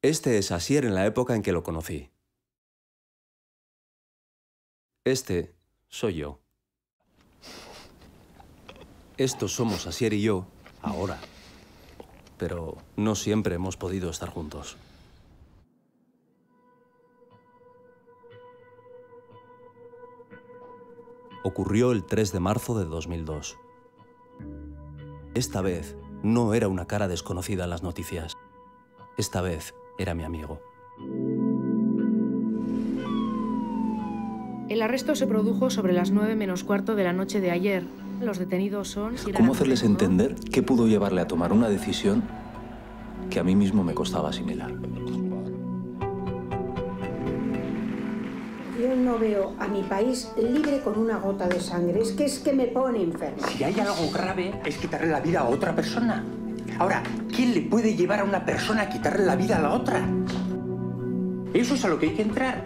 Este es Asier en la época en que lo conocí. Este soy yo. Estos somos Asier y yo ahora. Pero no siempre hemos podido estar juntos. Ocurrió el 3 de marzo de 2002. Esta vez no era una cara desconocida en las noticias. Esta vez era mi amigo. El arresto se produjo sobre las 9 menos cuarto de la noche de ayer. Los detenidos son... ¿Cómo hacerles entender qué pudo llevarle a tomar una decisión que a mí mismo me costaba asimilar? Yo no veo a mi país libre con una gota de sangre. Es que es que me pone enferma. Si hay algo grave, es quitarle la vida a otra persona. Ahora, ¿quién le puede llevar a una persona a quitarle la vida a la otra? Eso es a lo que hay que entrar.